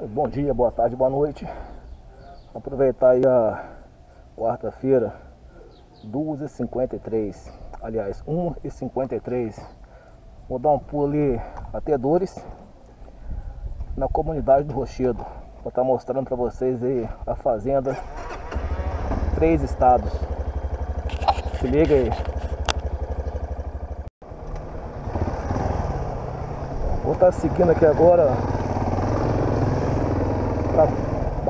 Bom dia, boa tarde, boa noite. Aproveitar aí a quarta-feira, 2h53, aliás, 1h53. Vou dar um pulo ali até Dores, na comunidade do Rochedo, para estar mostrando para vocês aí a fazenda, três estados. Se liga aí. Vou estar tá seguindo aqui agora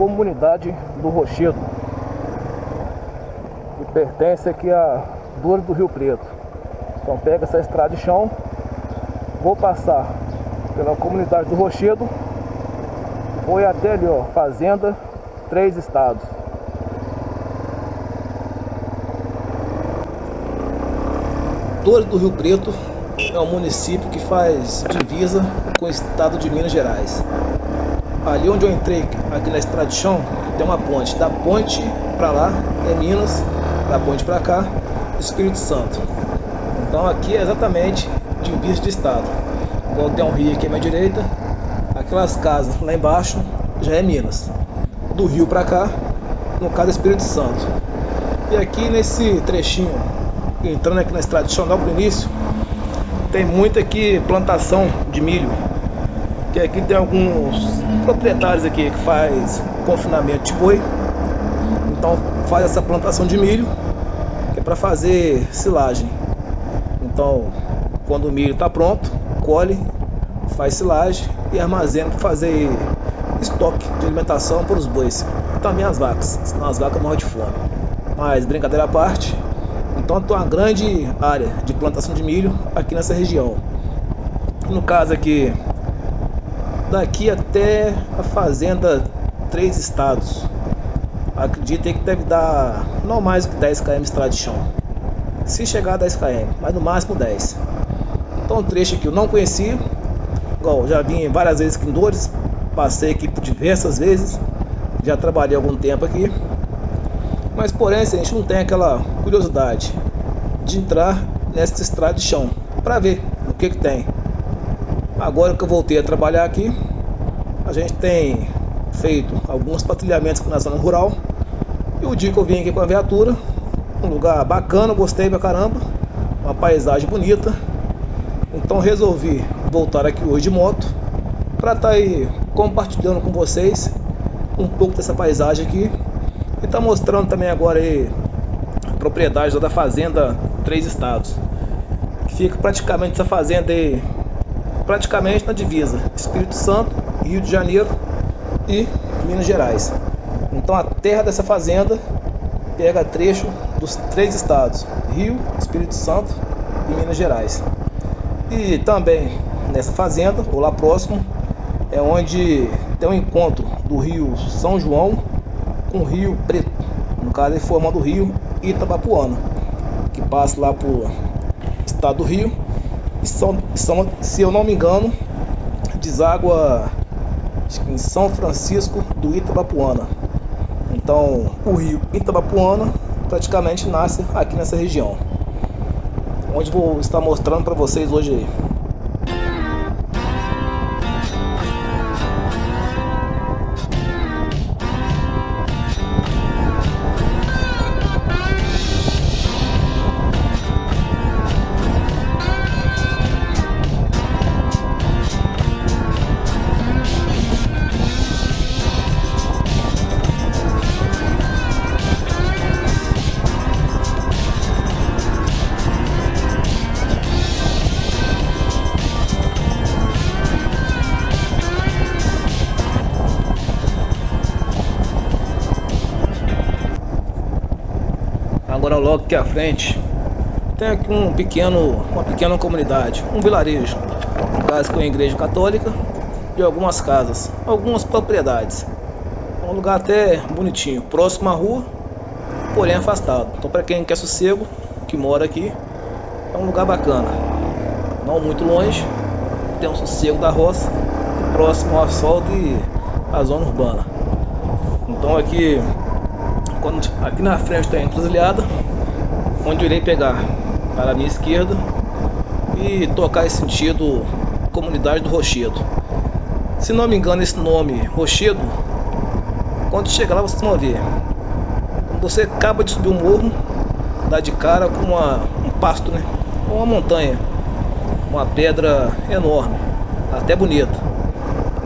comunidade do Rochedo, que pertence aqui a Dores do Rio Preto. Então pega essa estrada de chão, vou passar pela comunidade do Rochedo, vou até ali, ó, Fazenda, Três Estados. Dores do Rio Preto é um município que faz divisa com o estado de Minas Gerais. Ali onde eu entrei, aqui na estrada de chão, tem uma ponte. Da ponte para lá é Minas, da ponte para cá, Espírito Santo. Então aqui é exatamente divisa de estado. Igual tem um rio aqui à minha direita, aquelas casas lá embaixo já é Minas. Do rio para cá, no caso Espírito Santo. E aqui nesse trechinho, entrando aqui na estrada de chão, logo no início, tem muita aqui plantação de milho. Que aqui tem alguns proprietários aqui que faz confinamento de boi. Então faz essa plantação de milho, que é para fazer silagem. Então, quando o milho está pronto, colhe, faz silagem e armazena para fazer estoque de alimentação para os bois. Também as vacas, senão as vacas morrem de fome. Mas brincadeira à parte, então tem uma grande área de plantação de milho aqui nessa região. No caso aqui, daqui até a fazenda Três Estados. Acredito que deve dar não mais que 10 km estrada de chão. Se chegar a 10 km, mas no máximo 10. Então um trecho que eu não conhecia. Igual, já vim várias vezes aqui em Dores, passei aqui por diversas vezes, já trabalhei algum tempo aqui. Mas porém a gente não tem aquela curiosidade de entrar nessa estrada de chão para ver o que, que tem. Agora que eu voltei a trabalhar aqui, a gente tem feito alguns patrulhamentos na zona rural. E o dia que eu vim aqui com a viatura, um lugar bacana, gostei pra caramba, uma paisagem bonita. Então resolvi voltar aqui hoje de moto para estar tá aí compartilhando com vocês um pouco dessa paisagem aqui e tá mostrando também agora aí a propriedade da fazenda Três Estados. Fica praticamente essa fazenda aí, praticamente na divisa Espírito Santo, Rio de Janeiro e Minas Gerais. Então a terra dessa fazenda pega trecho dos três estados, Rio, Espírito Santo e Minas Gerais. E também nessa fazenda, ou lá próximo, é onde tem um encontro do rio São João com o Rio Preto, no caso, formando o Rio Itabapuana, que passa lá por estado do Rio. São, são, se eu não me engano, deságua em São Francisco do Itabapuana. Então, o rio Itabapuana praticamente nasce aqui nessa região, onde vou estar mostrando para vocês hoje. Agora logo aqui à frente tem aqui um pequeno, uma pequena comunidade, um vilarejo, um caso com a igreja católica e algumas casas, algumas propriedades. Um lugar até bonitinho, próximo à rua, porém afastado. Então para quem quer sossego, que mora aqui, é um lugar bacana. Não muito longe, tem um sossego da roça, próximo ao asfalto e à zona urbana. Então aqui quando, aqui na frente tem a encruzilhada, onde eu irei pegar para a minha esquerda e tocar em sentido comunidade do Rochedo. Se não me engano, esse nome Rochedo, quando chegar lá vocês vão ver. Você acaba de subir o morro, dá de cara com uma, um pasto, né? Uma montanha, uma pedra enorme, até bonita.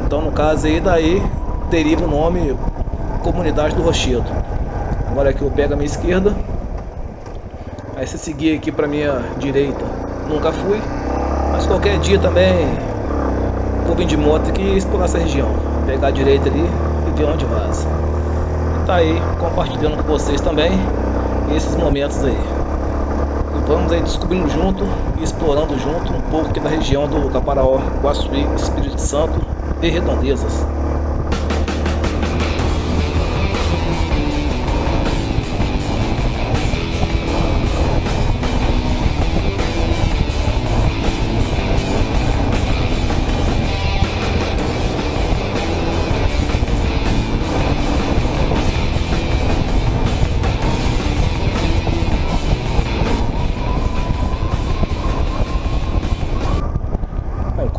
Então, no caso aí, daí deriva o nome Comunidade do Rochedo. Agora aqui eu pego a minha esquerda. Aí se seguir aqui para minha direita, nunca fui. Mas qualquer dia também vou vir de moto aqui e explorar essa região. Pegar a direita ali e ver onde vaza. E tá aí compartilhando com vocês também esses momentos aí. E vamos aí descobrindo junto e explorando junto um pouco aqui da região do Caparaó, Guaçuí, Espírito Santo e Redondezas.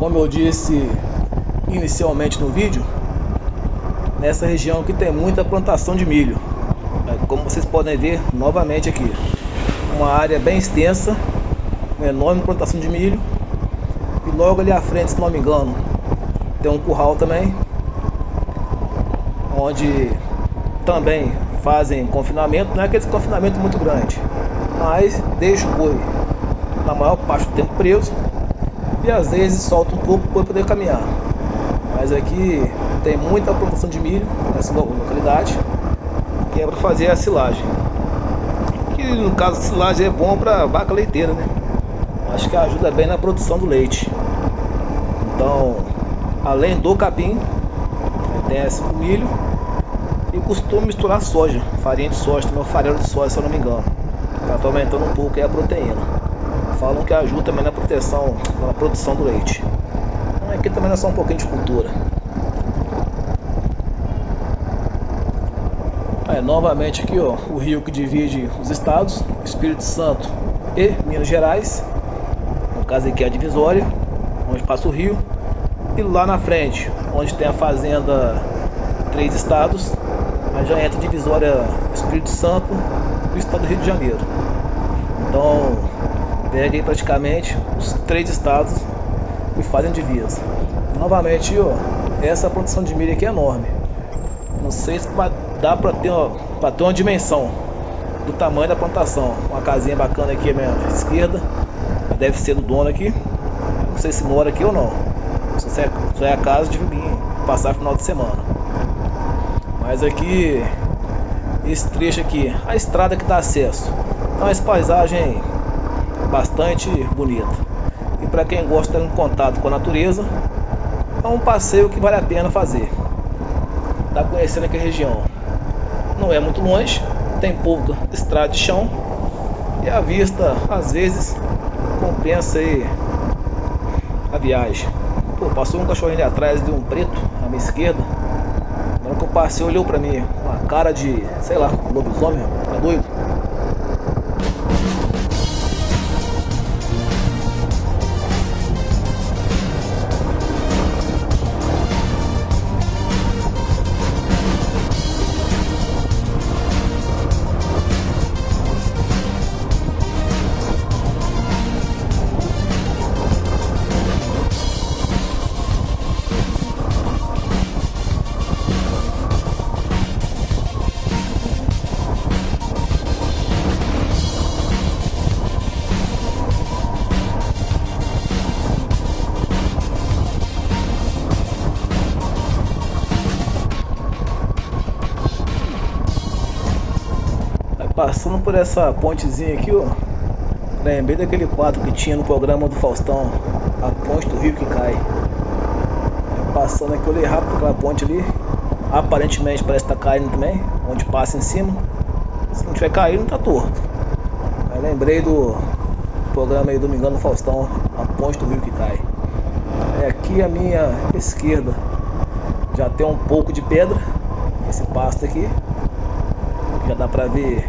Como eu disse inicialmente no vídeo, nessa região aqui tem muita plantação de milho. É, como vocês podem ver novamente aqui, uma área bem extensa, uma enorme plantação de milho. E logo ali à frente, se não me engano, tem um curral também, onde também fazem confinamento, não é aquele confinamento muito grande, mas deixa o boi na maior parte do tempo preso e às vezes solta um pouco para poder caminhar. Mas aqui tem muita produção de milho nessa localidade, que é para fazer a silagem. Que no caso a silagem é bom para vaca leiteira, né? Acho que ajuda bem na produção do leite. Então, além do capim, tem esse milho e costumo misturar soja, farinha de soja, também farelo de soja, se eu não me engano. Para aumentando um pouco a proteína falam que ajuda também na proteção, na produção do leite. Então, aqui também é só um pouquinho de cultura. É, novamente aqui ó, o rio que divide os estados, Espírito Santo e Minas Gerais. No caso aqui é a divisória, onde passa o rio. E lá na frente, onde tem a fazenda Três Estados, aí já entra a divisória Espírito Santo do estado do Rio de Janeiro. Então, Peguem praticamente os três estados e fazem divisa. Novamente, ó, essa produção de milho aqui é enorme. Não sei se dá para ter, pra ter uma dimensão do tamanho da plantação. Uma casinha bacana aqui à minha esquerda. Deve ser do dono aqui. Não sei se mora aqui ou não. Só é, só é a casa de vir passar final de semana. Mas aqui, esse trecho aqui, a estrada que dá acesso. Então, essa paisagem bastante bonita. E para quem gosta de um contato com a natureza, é um passeio que vale a pena fazer. Tá conhecendo aqui a região. Não é muito longe, tem pouca estrada de chão e a vista às vezes compensa aí a viagem. Pô, passou um cachorrinho ali atrás de um preto à minha esquerda. Na hora que eu passei, olhou pra mim com a cara de, sei lá, lobisomem, Passando por essa pontezinha aqui, ó. Lembrei daquele quadro que tinha no programa do Faustão, a ponte do rio que cai. Passando aqui, olhei rápido aquela ponte ali. Aparentemente parece que tá caindo também, onde passa em cima. Se não tiver caindo, tá torto. Aí lembrei do programa aí Domingão do Faustão, a ponte do rio que cai. É aqui a minha esquerda. Já tem um pouco de pedra, esse pasto aqui. Já dá pra ver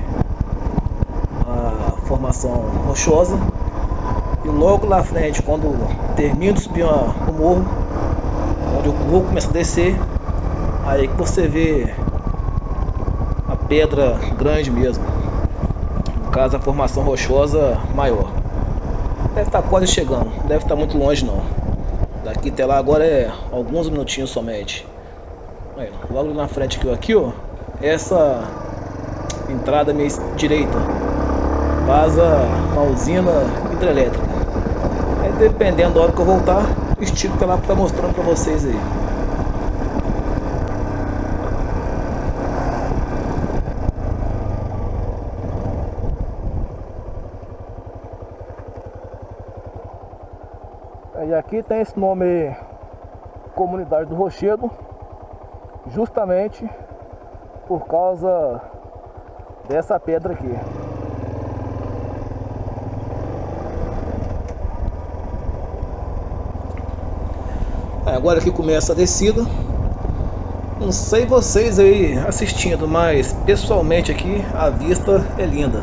formação rochosa. E logo lá frente, quando termino de subir o morro, onde o morro começa a descer, aí que você vê a pedra grande mesmo. No caso, a formação rochosa maior. Deve estar quase chegando, deve estar muito longe não. Daqui até lá agora é alguns minutinhos somente. Aí, logo na frente aqui, aqui ó, essa entrada minha direita vaza uma usina hidrelétrica. Aí, dependendo da hora que eu voltar, estico pra lá pra estar mostrando pra vocês aí. E aqui tem esse nome Comunidade do Rochedo, justamente por causa dessa pedra aqui. Agora que começa a descida. Não sei vocês aí assistindo, mas pessoalmente aqui a vista é linda.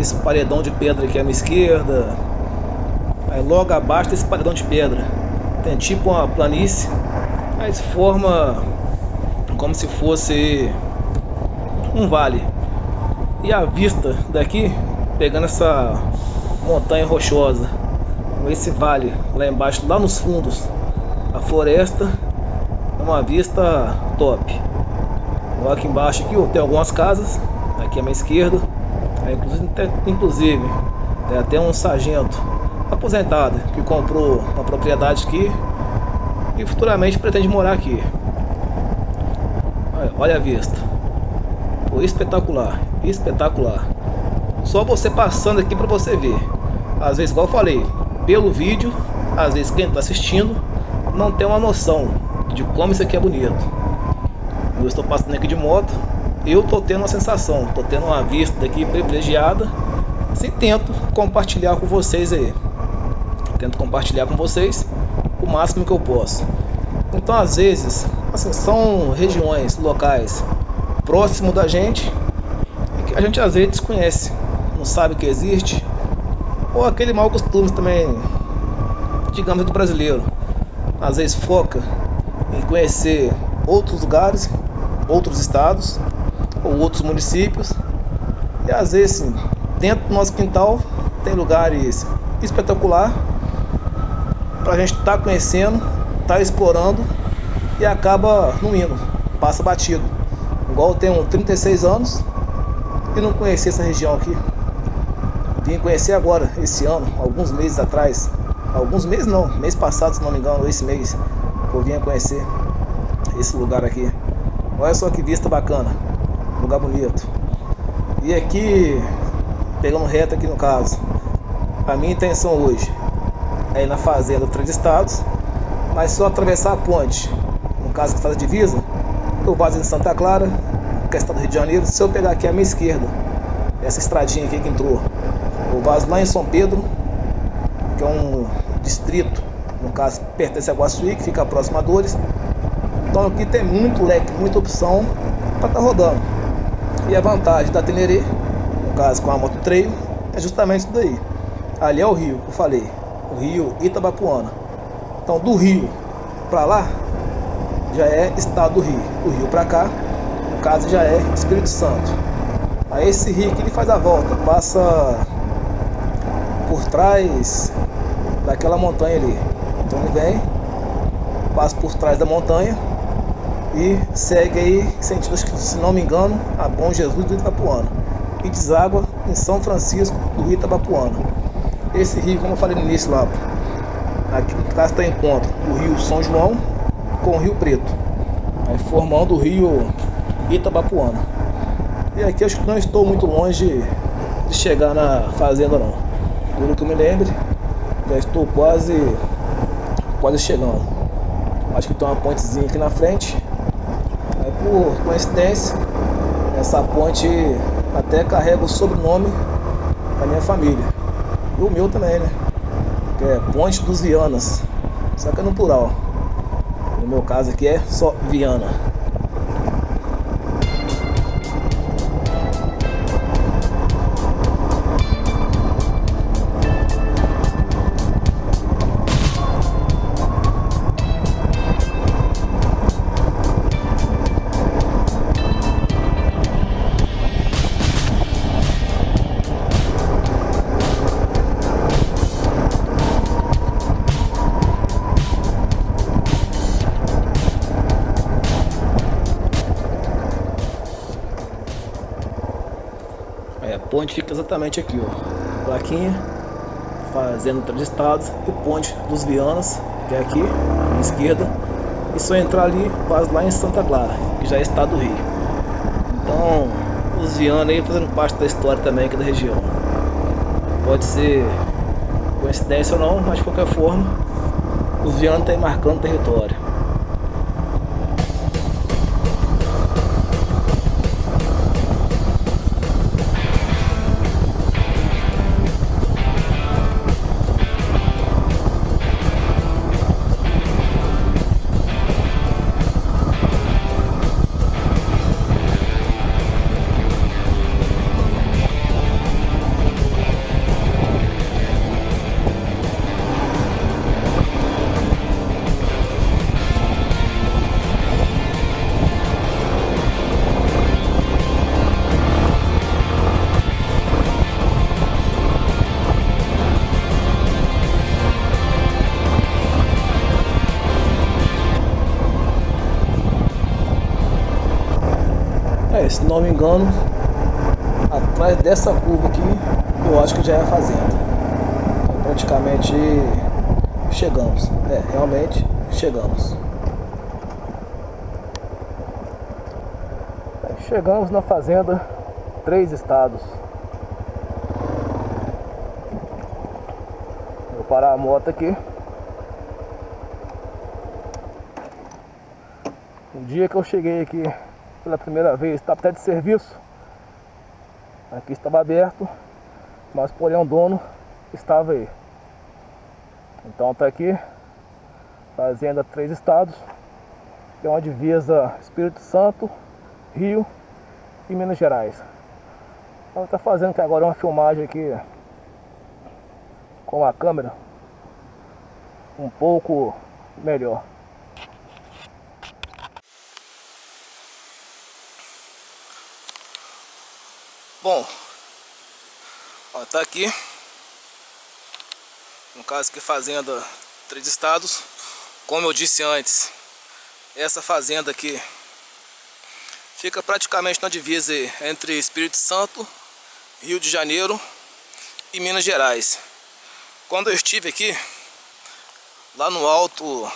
Esse paredão de pedra aqui à minha esquerda, Aí logo abaixo desse paredão de pedra tem tipo uma planície, se forma como se fosse um vale. E a vista daqui, pegando essa montanha rochosa, esse vale lá embaixo, lá nos fundos, a floresta, é uma vista top. Lá aqui embaixo aqui, ó, tem algumas casas, aqui à minha esquerda, aí, inclusive, inclusive tem até um sargento aposentado que comprou uma propriedade aqui e futuramente pretende morar aqui. Olha, olha a vista. Foi espetacular, espetacular. Só você passando aqui para você ver. Às vezes, igual eu falei, pelo vídeo, às vezes quem está assistindo não tem uma noção de como isso aqui é bonito. Eu estou passando aqui de moto, eu estou tendo uma sensação, estou tendo uma vista daqui privilegiada, assim tento compartilhar com vocês aí tento compartilhar com vocês o máximo que eu posso. Então, às vezes, assim, são regiões, locais próximo da gente que a gente às vezes desconhece, não sabe que existe, ou aquele mau costume também, digamos, do brasileiro. Às vezes foca em conhecer outros lugares, outros estados ou outros municípios, e às vezes, dentro do nosso quintal, tem lugares espetacular pra gente estar tá conhecendo, tá explorando e acaba não indo, passa batido. Igual eu tenho 36 anos e não conheci essa região aqui. Vim conhecer agora, esse ano, alguns meses atrás. Alguns meses não, mês passado, se não me engano, esse mês que eu vim conhecer esse lugar aqui. Olha só que vista bacana, lugar bonito. E aqui, pegando reto aqui no caso, a minha intenção hoje aí na fazenda Três Estados, mas só atravessar a ponte, no caso que faz a divisa, eu vazo em Santa Clara, que é estado do Rio de Janeiro, se eu pegar aqui a minha esquerda, essa estradinha aqui que entrou, eu vazo lá em São Pedro, que é um distrito, no caso pertence a Guaçuí, que fica próximo a Dores. Então aqui tem muito leque, muita opção para estar tá rodando. E a vantagem da Tenerê, no caso com a moto trail, é justamente isso daí. Ali é o rio, que eu falei o rio Itabapuana. Então do rio para lá já é estado do Rio. Do rio para cá, no caso já é Espírito Santo. Aí esse rio que ele faz a volta, passa por trás daquela montanha ali. Então ele vem, passa por trás da montanha e segue aí, sentido, se não me engano, a Bom Jesus do Itapuana. E deságua em São Francisco do Itabapuana esse rio, como eu falei no início lá, aqui no caso está encontro o rio São João com o rio Preto, aí formando o rio Itabapuana. E aqui acho que não estou muito longe de chegar na fazenda não. Pelo que eu me lembre, já estou quase quase chegando. Acho que tem uma pontezinha aqui na frente. Aí por coincidência, essa ponte até carrega o sobrenome da minha família. E o meu também, né? Que é Ponte dos Vianas. Só que é no plural. No meu caso aqui é só Viana. Exatamente aqui, ó. Plaquinha, fazendo três estados e ponte dos Vianas, que é aqui, à esquerda. E só entrar ali, quase lá em Santa Clara, que já é estado do Rio. Então, os Vianas aí fazendo parte da história também aqui da região. Pode ser coincidência ou não, mas de qualquer forma, os Vianas estão marcando território. Se não me engano, atrás dessa curva aqui, eu acho que já é a fazenda. Então, praticamente chegamos. É, realmente chegamos. Chegamos na fazenda Três Estados. Vou parar a moto aqui. O dia que eu cheguei aqui pela primeira vez, estava até de serviço. Aqui estava aberto, mas porém o dono estava aí. Então tá aqui, Fazenda Três Estados, que é uma divisa Espírito Santo, Rio e Minas Gerais. Então tá fazendo aqui agora uma filmagem aqui com a câmera um pouco melhor. Bom, ó, tá aqui. No caso que fazenda Três Estados. Como eu disse antes, essa fazenda aqui fica praticamente na divisa entre Espírito Santo, Rio de Janeiro e Minas Gerais. Quando eu estive aqui, lá no alto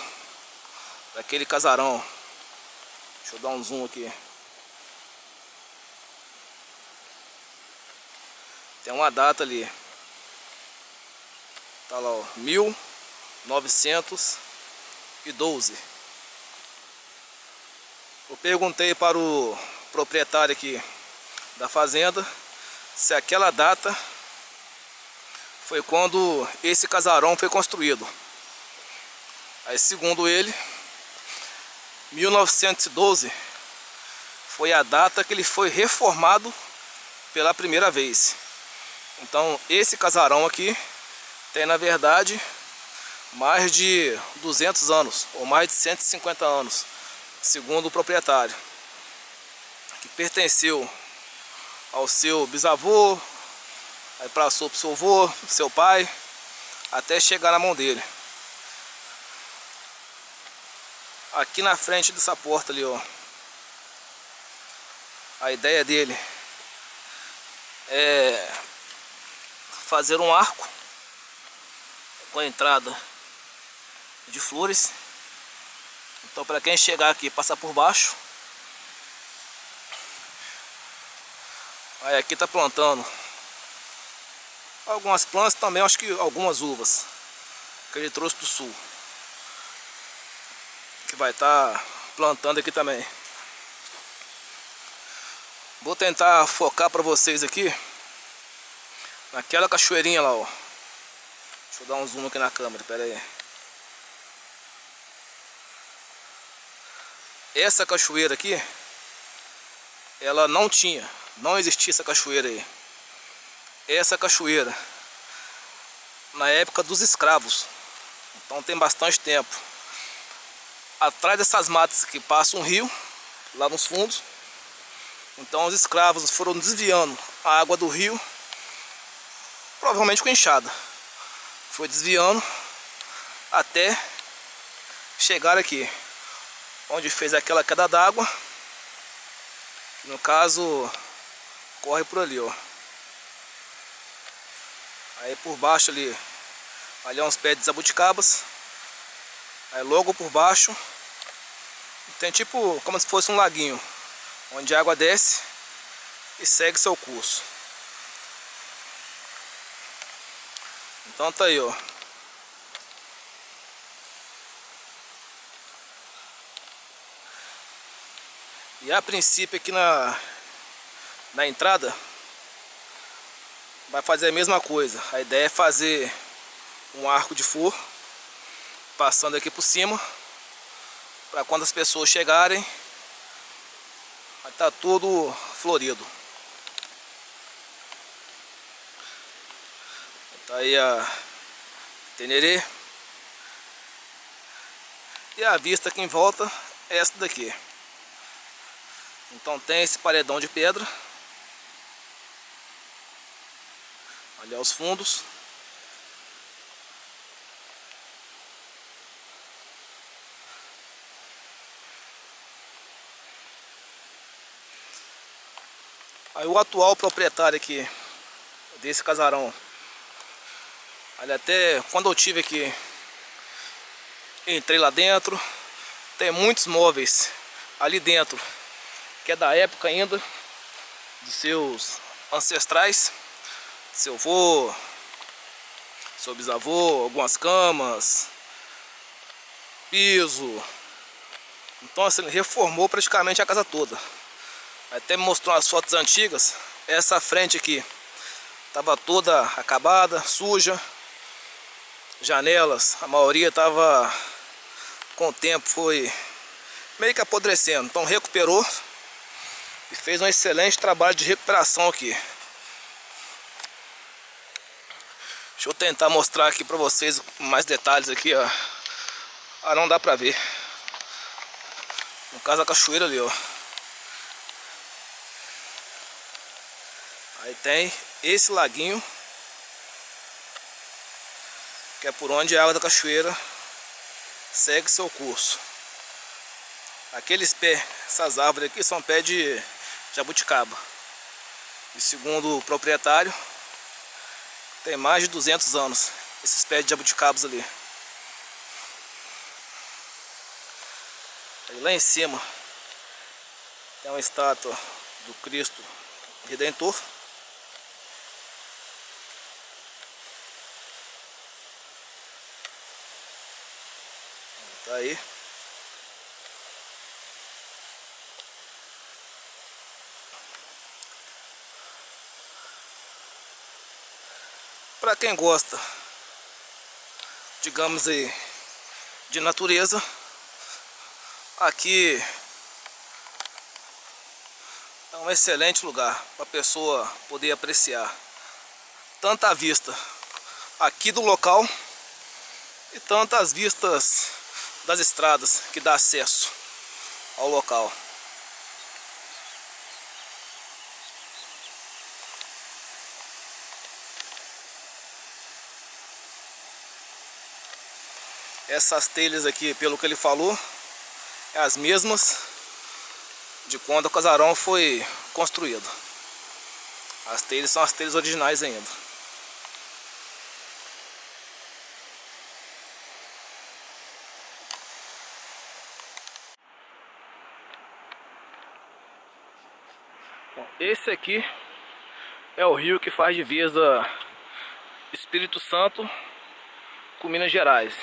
daquele casarão, deixa eu dar um zoom aqui. Tem uma data ali. Tá lá, ó, 1912. Eu perguntei para o proprietário aqui da fazenda se aquela data foi quando esse casarão foi construído. Aí, segundo ele, 1912 foi a data que ele foi reformado pela primeira vez. Então esse casarão aqui tem na verdade mais de 200 anos ou mais de 150 anos, segundo o proprietário, que pertenceu ao seu bisavô, aí passou para o seu avô, seu pai, até chegar na mão dele. Aqui na frente dessa porta ali, ó, a ideia dele é fazer um arco com a entrada de flores. Então para quem chegar aqui passar por baixo. Aí aqui tá plantando algumas plantas também, acho que algumas uvas que ele trouxe do sul. Que vai estar tá plantando aqui também. Vou tentar focar para vocês aqui Naquela cachoeirinha lá, ó. Deixa eu dar um zoom aqui na câmera, pera aí. Essa cachoeira aqui, ela não tinha, não existia essa cachoeira aí. Essa cachoeira, na época dos escravos, então tem bastante tempo. Atrás dessas matas que passa um rio, lá nos fundos, então os escravos foram desviando a água do rio provavelmente com enxada. Foi desviando até chegar aqui, onde fez aquela queda d'água. No caso, corre por ali, ó. Aí por baixo ali, ali é uns pés de zabuticabas. Aí logo por baixo tem tipo como se fosse um laguinho, onde a água desce e segue seu curso. Então tá aí, ó. E a princípio aqui na, na entrada vai fazer a mesma coisa. A ideia é fazer um arco de forro passando aqui por cima para quando as pessoas chegarem tá tudo florido. Tá aí a Tenerê. E a vista aqui em volta é essa daqui. Então tem esse paredão de pedra. Ali aos fundos. Aí o atual proprietário aqui desse casarão. Ali até quando eu tive aqui, entrei lá dentro. Tem muitos móveis ali dentro que é da época ainda dos seus ancestrais, seu avô, seu bisavô, algumas camas, piso. Então assim, ele reformou praticamente a casa toda. Até me mostrou as fotos antigas. Essa frente aqui estava toda acabada, suja. Janelas, a maioria estava com o tempo foi meio que apodrecendo. Então recuperou e fez um excelente trabalho de recuperação aqui. Deixa eu tentar mostrar aqui para vocês mais detalhes aqui, ó. Ah, não dá pra ver. No caso a cachoeira ali, ó. Aí tem esse laguinho. Que é por onde a água da cachoeira segue seu curso. Aqueles pés, essas árvores aqui são pés de jabuticaba. E segundo o proprietário, tem mais de 200 anos esses pés de jabuticabas ali. Lá em cima tem uma estátua do Cristo Redentor. Aí. para quem gosta, digamos aí, de natureza, aqui é um excelente lugar para a pessoa poder apreciar tanta vista aqui do local e tantas vistas das estradas que dá acesso ao local. Essas telhas aqui, pelo que ele falou, é as mesmas de quando o casarão foi construído. As telhas são as telhas originais ainda. Esse aqui é o rio que faz divisa Espírito Santo com Minas Gerais.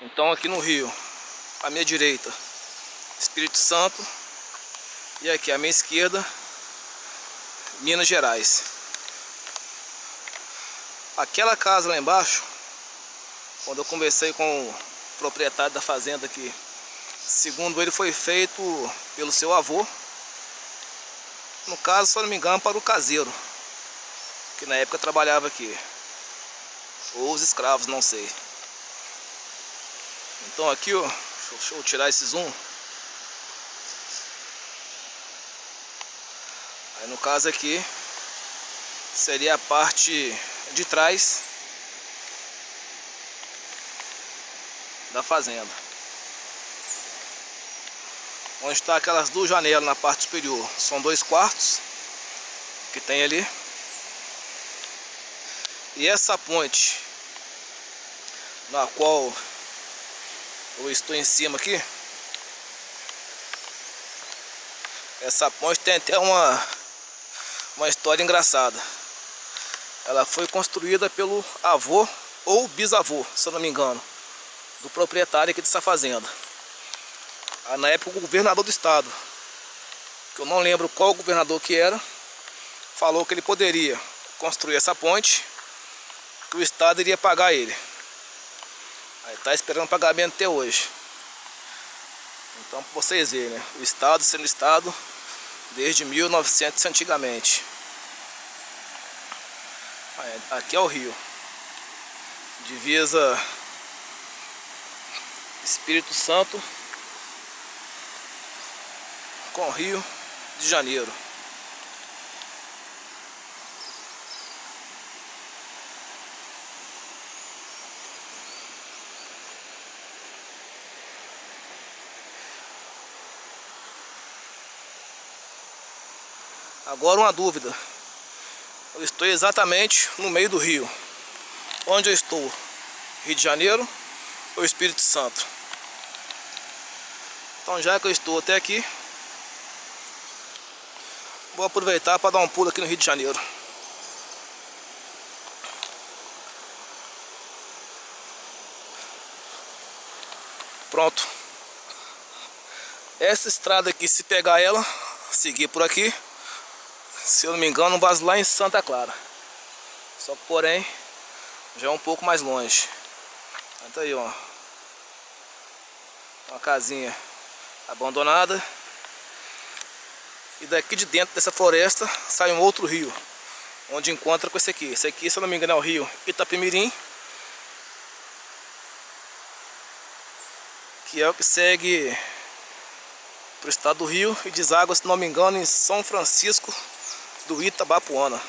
Então aqui no rio, à minha direita, Espírito Santo e aqui à minha esquerda, Minas Gerais. Aquela casa lá embaixo, quando eu conversei com o proprietário da fazenda aqui, segundo ele foi feito pelo seu avô, no caso, se eu não me engano, para o caseiro, que na época trabalhava aqui, ou os escravos, não sei. Então aqui, ó, deixa eu tirar esse zoom. Aí no caso aqui, seria a parte de trás da fazenda. Onde está aquelas duas janelas na parte superior. São dois quartos que tem ali. E essa ponte na qual eu estou em cima aqui, essa ponte tem até uma, uma história engraçada. Ela foi construída pelo avô ou bisavô, se eu não me engano, do proprietário aqui dessa fazenda. Ah, na época o governador do estado, que eu não lembro qual governador que era, falou que ele poderia construir essa ponte, que o estado iria pagar ele. Aí tá esperando pagamento até hoje. Então para vocês verem, né? O estado sendo estado desde 1900 antigamente. Aqui é o rio. Divisa Espírito Santo com o Rio de Janeiro. Agora uma dúvida. Eu estou exatamente no meio do rio. Onde eu estou? Rio de Janeiro ou Espírito Santo? Então já que eu estou até aqui, vou aproveitar para dar um pulo aqui no Rio de Janeiro. Pronto. Essa estrada aqui, se pegar ela, seguir por aqui, se eu não me engano, base lá em Santa Clara. Só que, porém, já é um pouco mais longe. Tá aí, ó. Uma casinha abandonada. E daqui de dentro dessa floresta sai um outro rio. Onde encontra com esse aqui. Esse aqui, se eu não me engano, é o rio Itapemirim. Que é o que segue para o estado do Rio e deságua, se não me engano, em São Francisco do Itabapuana.